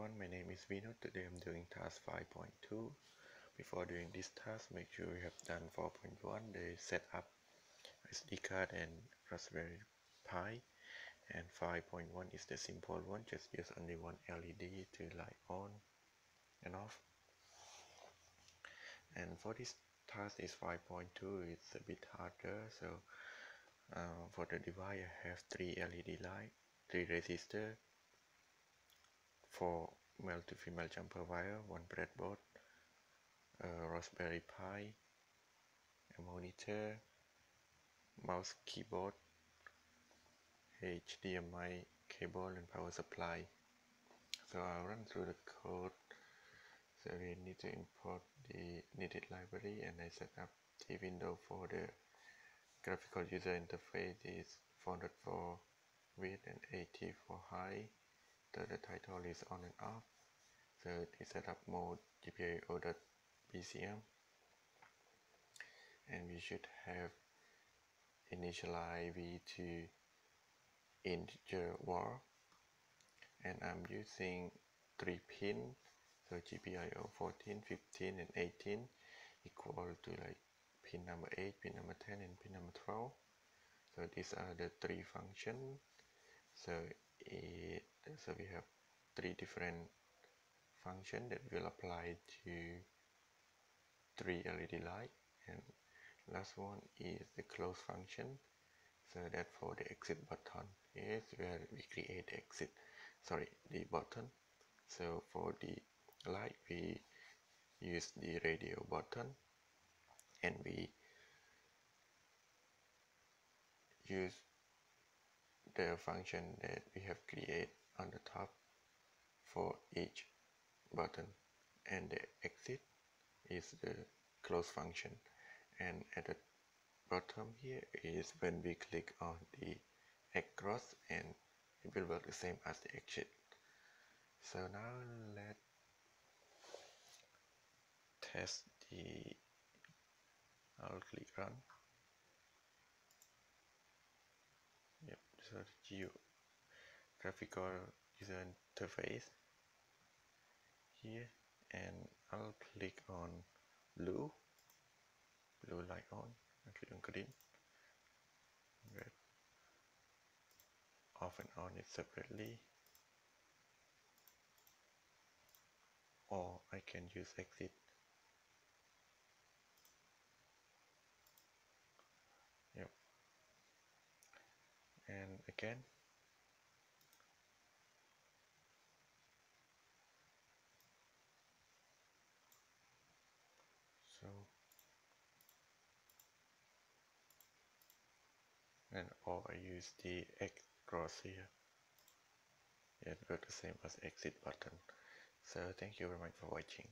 everyone, my name is Vino. Today I'm doing task 5.2. Before doing this task, make sure you have done 4.1, the setup SD card and Raspberry Pi. And 5.1 is the simple one, just use only one LED to light on and off. And for this task is 5.2, it's a bit harder, so uh, for the device I have 3 LED light, 3 resistor, four male to female jumper wire, one breadboard, a Raspberry Pi, a monitor, mouse keyboard, HDMI cable and power supply. So I'll run through the code. So we need to import the needed library and I set up the window for the graphical user interface is 400 for width and 80 for height the, the title is on and off so the setup mode GPIO.BCM and we should have initialize v to integer var. And I'm using three pin so GPIO 14 15 and 18 equal to like pin number 8 pin number 10 and pin number 12 so these are the three functions. So it so we have three different function that will apply to three LED light. And last one is the close function. So that for the exit button is where we create exit sorry the button. So for the light we use the radio button and we use the function that we have created on the top for each button. And the exit is the close function. And at the bottom here is when we click on the across and it will work the same as the exit. So now let's test the I'll click run yep so the graphical user interface here and I'll click on blue blue light on and click on green. Red off and on it separately. Or I can use exit. Yep. And again so and or I use the X cross here. It works the same as exit button. So thank you very much for watching